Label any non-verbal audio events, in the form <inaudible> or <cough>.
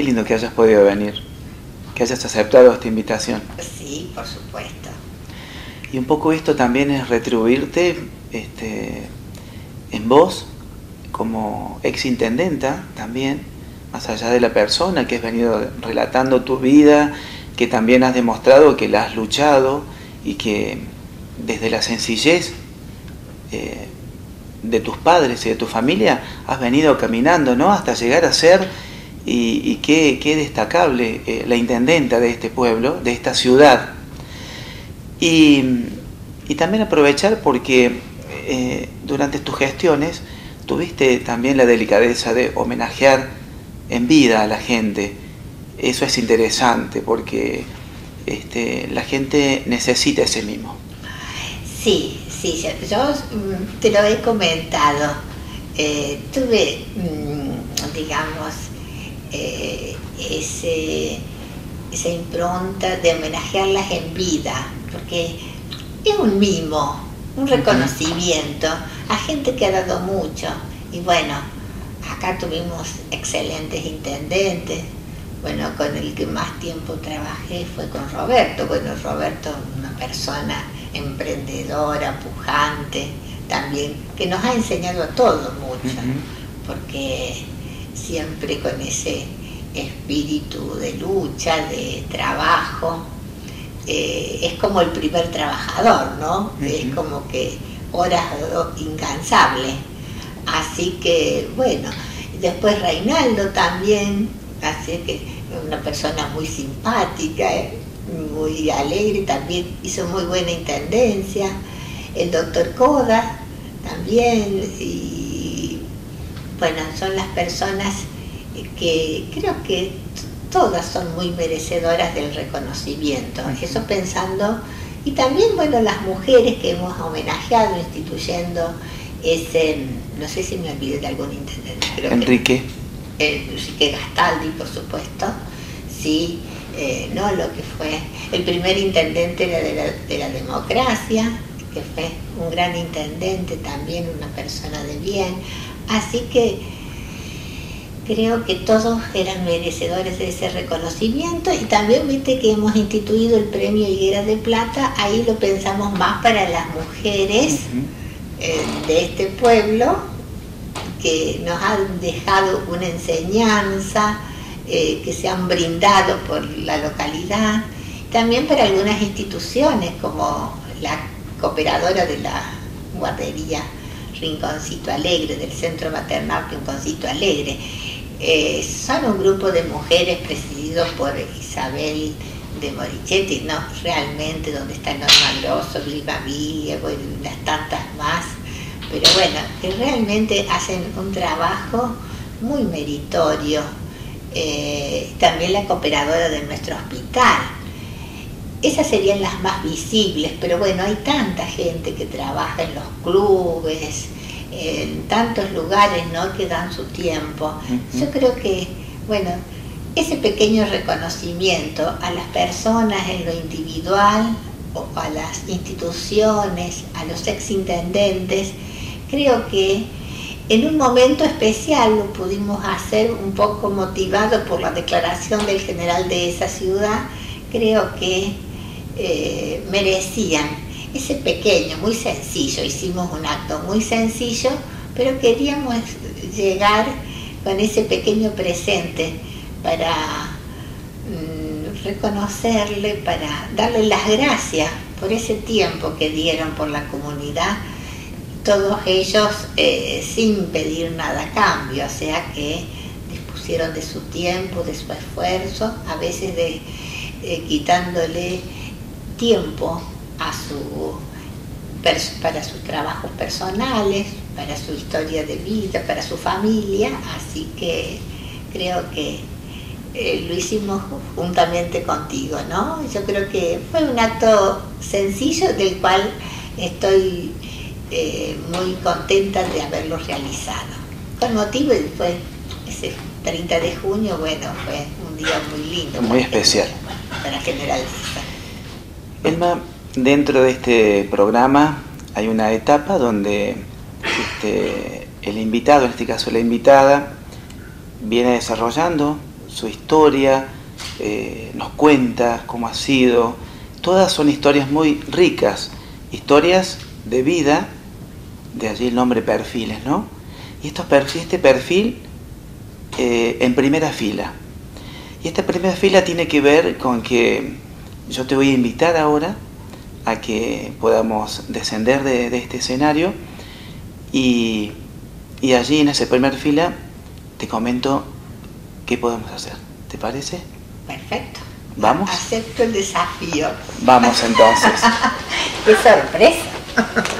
Qué lindo que hayas podido venir, que hayas aceptado esta invitación. Sí, por supuesto. Y un poco esto también es retribuirte este, en vos, como ex intendenta también, más allá de la persona que has venido relatando tu vida, que también has demostrado que la has luchado y que desde la sencillez eh, de tus padres y de tu familia has venido caminando, ¿no? Hasta llegar a ser, y, qué, destacable, eh, la intendenta de este pueblo, de esta ciudad. Y, también aprovechar porque eh, durante tus gestiones tuviste también la delicadeza de homenajear en vida a la gente. Eso es interesante porque este, la gente necesita ese mimo. Sí, sí, yo mm, te lo he comentado. Eh, tuve, mm, digamos, eh, ese, esa impronta de homenajearlas en vida, porque es un mimo, un reconocimiento a gente que ha dado mucho. Y bueno, acá tuvimos excelentes intendentes. Bueno, con el que más tiempo trabajé fue con Roberto. Bueno, Roberto, una persona emprendedora, pujante, también, que nos ha enseñado a todos mucho, porque siempre con ese espíritu de lucha, de trabajo, eh, es como el primer trabajador, ¿no? Es como que horas incansables. Así que, bueno, después Reinaldo también, así que una persona muy simpática, ¿eh? muy alegre, también hizo muy buena intendencia. El doctor Coda también, y bueno, son las personas que creo que todas son muy merecedoras del reconocimiento. Eso pensando, y también, bueno, las mujeres que hemos homenajeado instituyendo ese, no sé si me olvidé de algún intendente. Enrique. Enrique Gastaldi, por supuesto, sí, eh, ¿no? Lo que fue el primer intendente de la, de la democracia, que fue un gran intendente también, una persona de bien. Así que creo que todos eran merecedores de ese reconocimiento y también viste que hemos instituido el premio Higuera de Plata, ahí lo pensamos más para las mujeres eh, de este pueblo que nos han dejado una enseñanza, eh, que se han brindado por la localidad, también para algunas instituciones como la cooperadora de la guardería Rinconcito Alegre, del Centro Maternal Rinconcito Alegre. Eh, son un grupo de mujeres presididos por Isabel de Morichetti, no realmente donde está Norma Grosso, Vilma Villa, y las tantas más, pero bueno, que realmente hacen un trabajo muy meritorio eh, también la cooperadora de nuestro hospital. Esas serían las más visibles, pero bueno, hay tanta gente que trabaja en los clubes, en tantos lugares ¿no? que dan su tiempo. Yo creo que, bueno, ese pequeño reconocimiento a las personas en lo individual, o a las instituciones, a los exintendentes, creo que en un momento especial lo pudimos hacer un poco motivado por la declaración del general de esa ciudad, creo que merecían. Ese pequeño, muy sencillo, hicimos un acto muy sencillo, pero queríamos llegar con ese pequeño presente para mm, reconocerle, para darle las gracias por ese tiempo que dieron por la comunidad todos ellos eh, sin pedir nada a cambio, o sea que dispusieron de su tiempo, de su esfuerzo, a veces de eh, quitándole tiempo a su, para sus trabajos personales, para su historia de vida, para su familia, así que creo que eh, lo hicimos juntamente contigo, ¿no? Yo creo que fue un acto sencillo del cual estoy eh, muy contenta de haberlo realizado. Con motivo fue ese 30 de junio, bueno, fue un día muy lindo. Muy especial. Para General Elma, dentro de este programa hay una etapa donde este, el invitado, en este caso la invitada, viene desarrollando su historia, eh, nos cuenta cómo ha sido. Todas son historias muy ricas, historias de vida, de allí el nombre perfiles, ¿no? Y estos este perfil eh, en primera fila. Y esta primera fila tiene que ver con que yo te voy a invitar ahora a que podamos descender de, este escenario y, y allí en esa primera fila te comento qué podemos hacer. ¿Te parece? Perfecto. ¿Vamos? Acepto el desafío. Vamos entonces. <laughs> ¡Qué sorpresa! <laughs>